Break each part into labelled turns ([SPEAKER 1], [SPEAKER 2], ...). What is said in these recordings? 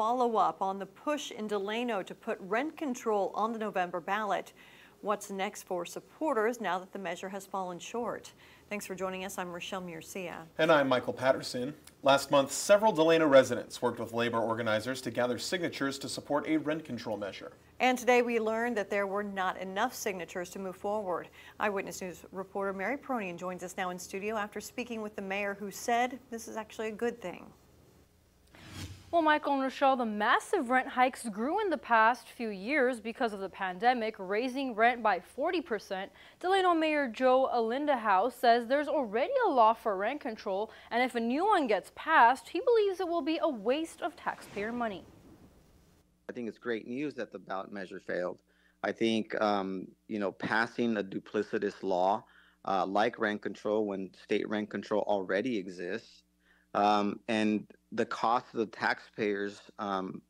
[SPEAKER 1] follow up on the push in Delano to put rent control on the November ballot. What's next for supporters now that the measure has fallen short? Thanks for joining us. I'm Rochelle Murcia.
[SPEAKER 2] And I'm Michael Patterson. Last month, several Delano residents worked with labor organizers to gather signatures to support a rent control measure.
[SPEAKER 1] And today we learned that there were not enough signatures to move forward. Eyewitness News reporter Mary Pronian joins us now in studio after speaking with the mayor who said this is actually a good thing.
[SPEAKER 3] Well, Michael and Rochelle, the massive rent hikes grew in the past few years because of the pandemic, raising rent by 40%. Delano Mayor Joe Alindajao says there's already a law for rent control, and if a new one gets passed, he believes it will be a waste of taxpayer money.
[SPEAKER 4] I think it's great news that the ballot measure failed. I think, um, you know, passing a duplicitous law uh, like rent control when state rent control already exists um, and the cost of the taxpayers um,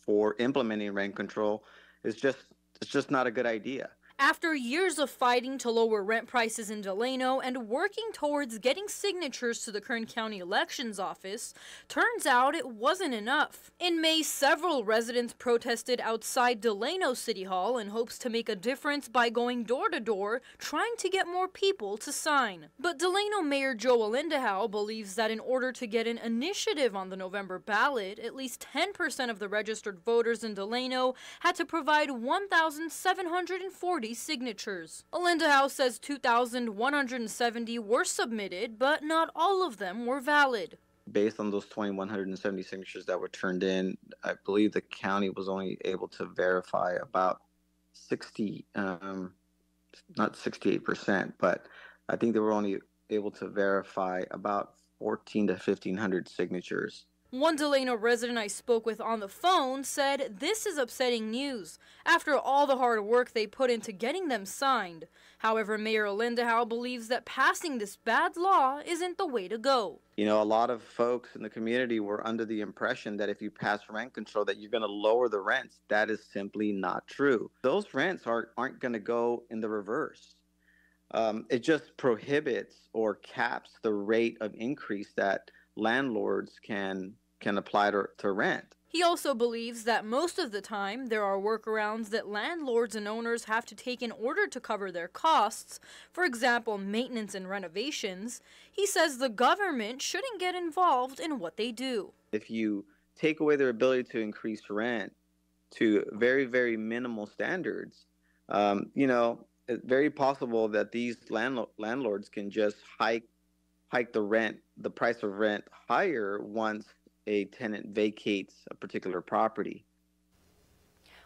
[SPEAKER 4] for implementing rent control is just it's just not a good idea.
[SPEAKER 3] After years of fighting to lower rent prices in Delano and working towards getting signatures to the Kern County Elections Office, turns out it wasn't enough. In May, several residents protested outside Delano City Hall in hopes to make a difference by going door to door, trying to get more people to sign. But Delano Mayor Joe Alindajao believes that in order to get an initiative on the November ballot, at least 10% of the registered voters in Delano had to provide 1,740 signatures. Alindajao says 2,170 were submitted, but not all of them were valid.
[SPEAKER 4] Based on those 2,170 signatures that were turned in, I believe the county was only able to verify about 60, um, not 68%, but I think they were only able to verify about 14 to 1,500 signatures.
[SPEAKER 3] One Delano resident I spoke with on the phone said this is upsetting news after all the hard work they put into getting them signed. However, Mayor Alindajao believes that passing this bad law isn't the way to go.
[SPEAKER 4] You know, a lot of folks in the community were under the impression that if you pass rent control that you're going to lower the rents. That is simply not true. Those rents are, aren't going to go in the reverse. Um, it just prohibits or caps the rate of increase that landlords can can apply to, to rent.
[SPEAKER 3] He also believes that most of the time there are workarounds that landlords and owners have to take in order to cover their costs, for example, maintenance and renovations. He says the government shouldn't get involved in what they do.
[SPEAKER 4] If you take away their ability to increase rent to very, very minimal standards, um, you know, it's very possible that these landlo- landlords can just hike hike the rent, the price of rent higher once a tenant vacates a particular property.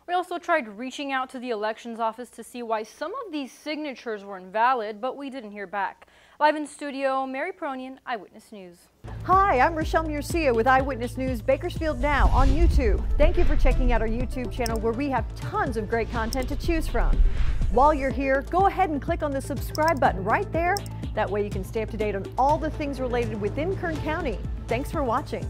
[SPEAKER 3] We also tried reaching out to the elections office to see why some of these signatures were invalid, but we didn't hear back. Live in studio, Mary Pronian, Eyewitness News.
[SPEAKER 1] Hi, I'm Rochelle Murcia with Eyewitness News Bakersfield Now on YouTube. Thank you for checking out our YouTube channel where we have tons of great content to choose from. While you're here, go ahead and click on the subscribe button right there. That way you can stay up to date on all the things related within Kern County. Thanks for watching.